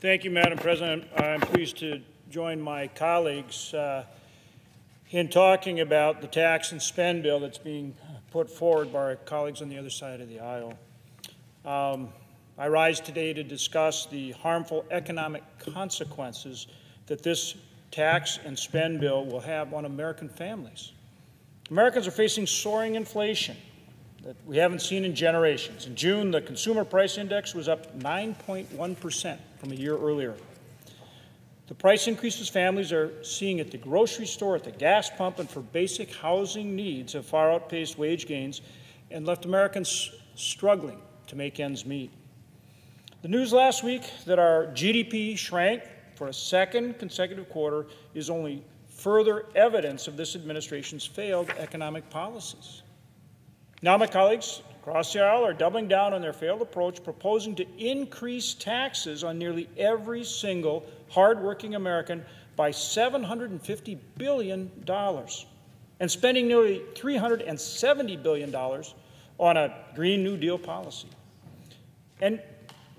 Thank you, Madam President. I'm pleased to join my colleagues uh, in talking about the tax and spend bill that's being put forward by our colleagues on the other side of the aisle. Um, I rise today to discuss the harmful economic consequences that this tax and spend bill will have on American families. Americans are facing soaring inflation that we haven't seen in generations. In June, the consumer price index was up 9.1% from a year earlier. The price increases families are seeing at the grocery store, at the gas pump, and for basic housing needs have far outpaced wage gains and left Americans struggling to make ends meet. The news last week that our GDP shrank for a second consecutive quarter is only further evidence of this administration's failed economic policies. Now, my colleagues across the aisle are doubling down on their failed approach, proposing to increase taxes on nearly every single hardworking American by $750 billion and spending nearly $370 billion on a Green New Deal policy. And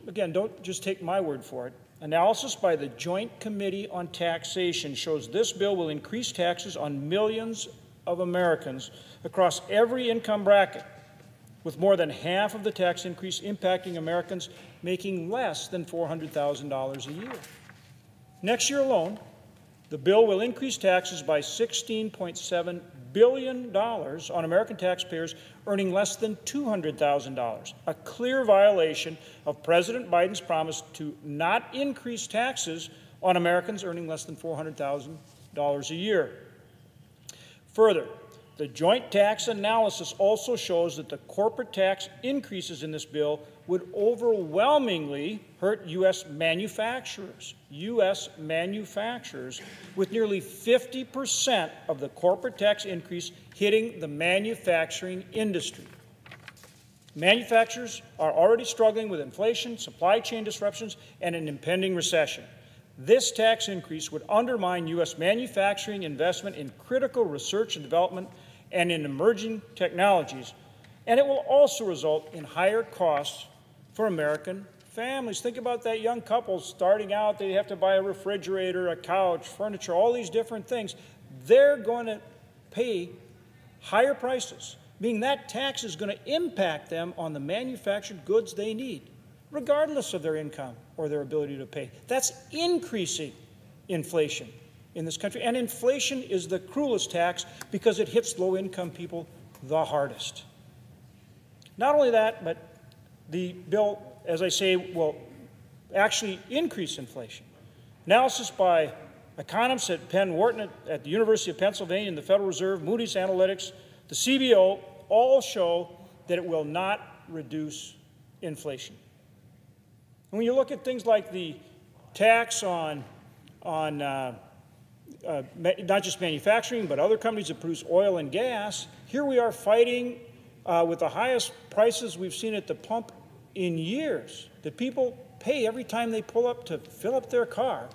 again, don't just take my word for it. Analysis by the Joint Committee on Taxation shows this bill will increase taxes on millions of Americans across every income bracket, with more than half of the tax increase impacting Americans making less than $400,000 a year. Next year alone, the bill will increase taxes by $16.7 billion on American taxpayers earning less than $200,000, a clear violation of President Biden's promise to not increase taxes on Americans earning less than $400,000 a year. Further, the joint tax analysis also shows that the corporate tax increases in this bill would overwhelmingly hurt U.S. manufacturers. U.S. manufacturers, with nearly 50% of the corporate tax increase hitting the manufacturing industry. Manufacturers are already struggling with inflation, supply chain disruptions, and an impending recession. This tax increase would undermine U.S. manufacturing investment in critical research and development and in emerging technologies, and it will also result in higher costs for American families. Think about that young couple starting out, they have to buy a refrigerator, a couch, furniture, all these different things. They're going to pay higher prices, meaning that tax is going to impact them on the manufactured goods they need, regardless of their income or their ability to pay. That's increasing inflation in this country. And inflation is the cruelest tax because it hits low income people the hardest. Not only that, but the bill, as I say, will actually increase inflation. Analysis by economists at Penn Wharton at, the University of Pennsylvania and the Federal Reserve, Moody's Analytics, the CBO all show that it will not reduce inflation. And when you look at things like the tax on, on uh, uh, not just manufacturing, but other companies that produce oil and gas, here we are fighting uh, with the highest prices we've seen at the pump in years that people pay every time they pull up to fill up their car.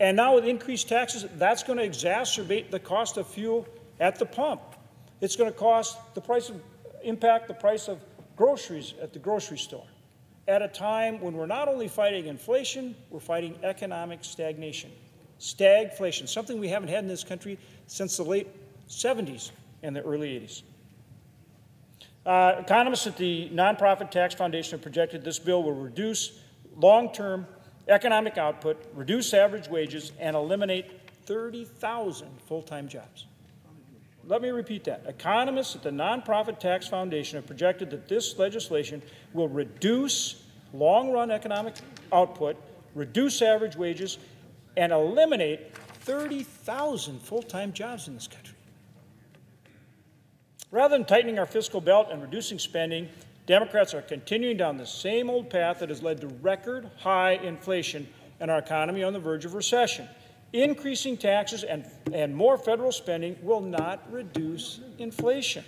And now with increased taxes, that's going to exacerbate the cost of fuel at the pump. It's going to cost the price of impact the price of groceries at the grocery store at a time when we're not only fighting inflation, we're fighting economic stagnation stagflation, something we haven't had in this country since the late 70s and the early 80s. Uh, economists at the Nonprofit Tax Foundation have projected this bill will reduce long-term economic output, reduce average wages, and eliminate 30,000 full-time jobs. Let me repeat that. Economists at the Nonprofit Tax Foundation have projected that this legislation will reduce long-run economic output, reduce average wages, and eliminate 30,000 full-time jobs in this country. Rather than tightening our fiscal belt and reducing spending, Democrats are continuing down the same old path that has led to record high inflation and our economy on the verge of recession. Increasing taxes and, and more federal spending will not reduce inflation.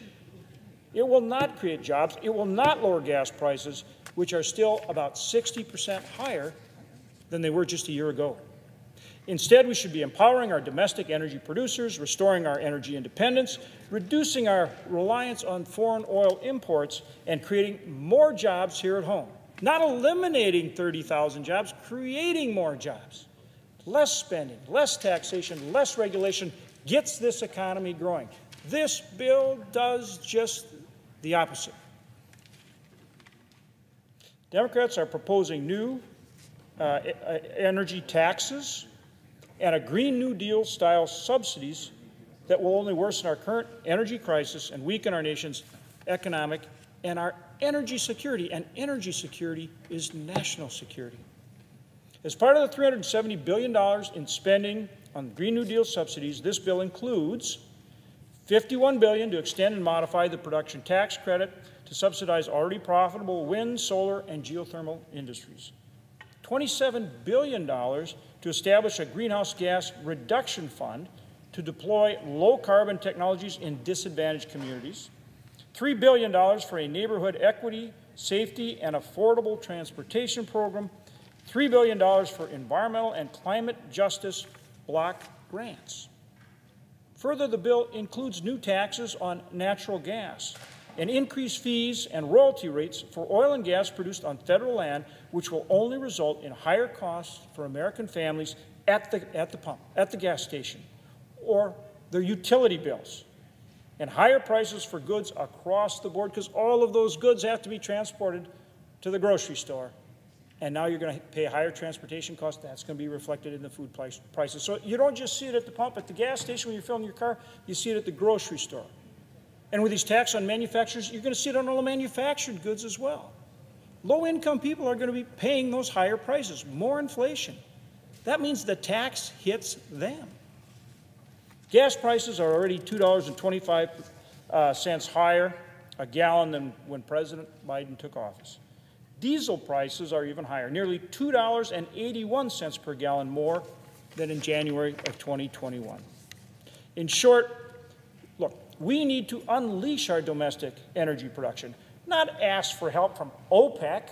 It will not create jobs. It will not lower gas prices, which are still about 60% higher than they were just a year ago. Instead, we should be empowering our domestic energy producers, restoring our energy independence, reducing our reliance on foreign oil imports, and creating more jobs here at home. not eliminating 30,000 jobs, creating more jobs. Less spending, less taxation, less regulation gets this economy growing. This bill does just the opposite. Democrats are proposing new uh, energy taxes and a Green New Deal style subsidies that will only worsen our current energy crisis and weaken our nation's economic and our energy security. And energy security is national security. As part of the $370 billion in spending on Green New Deal subsidies, this bill includes $51 billion to extend and modify the production tax credit to subsidize already profitable wind, solar, and geothermal industries. $27 billion to establish a greenhouse gas reduction fund to deploy low carbon technologies in disadvantaged communities. $3 billion for a neighborhood equity, safety, and affordable transportation program. $3 billion for environmental and climate justice block grants. Further, the bill includes new taxes on natural gas and increased fees and royalty rates for oil and gas produced on federal land, which will only result in higher costs for American families at the, at the pump, at the gas station, or their utility bills, and higher prices for goods across the board because all of those goods have to be transported to the grocery store. And now you're going to pay higher transportation costs. That's going to be reflected in the food price, prices. So you don't just see it at the pump, at the gas station when you're filling your car, you see it at the grocery store. And with these tax on manufacturers, you're going to see it on all the manufactured goods as well. Low income people are going to be paying those higher prices, more inflation. That means the tax hits them. Gas prices are already $2.25 uh, higher a gallon than when President Biden took office. Diesel prices are even higher, nearly $2.81 per gallon more than in January of 2021. In short, look, we need to unleash our domestic energy production, not ask for help from OPEC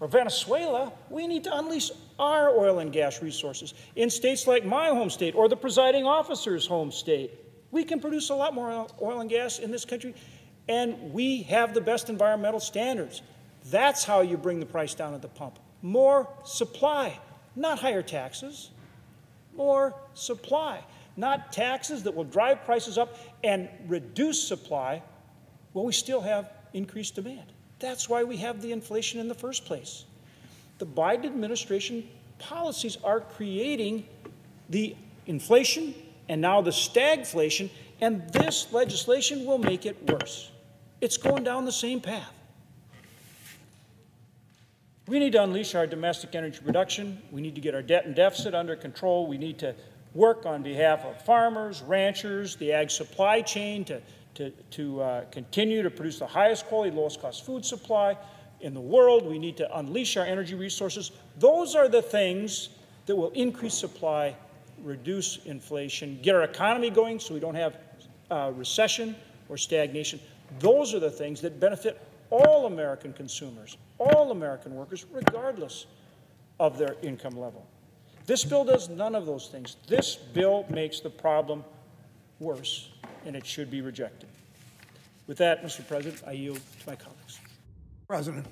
or Venezuela. We need to unleash our oil and gas resources in states like my home state or the presiding officer's home state. We can produce a lot more oil and gas in this country, and we have the best environmental standards. That's how you bring the price down at the pump. More supply, not higher taxes. More supply, not taxes that will drive prices up and reduce supply while we still have increased demand. That's why we have the inflation in the first place. The Biden administration policies are creating the inflation and now the stagflation, and this legislation will make it worse. It's going down the same path. We need to unleash our domestic energy production. We need to get our debt and deficit under control. We need to work on behalf of farmers, ranchers, the ag supply chain to, to, to uh, continue to produce the highest quality, lowest cost food supply in the world. We need to unleash our energy resources. Those are the things that will increase supply, reduce inflation, get our economy going so we don't have uh, recession or stagnation. Those are the things that benefit all American consumers, all American workers, regardless of their income level. This bill does none of those things. This bill makes the problem worse, and it should be rejected. With that, Mr. President, I yield to my colleagues. President.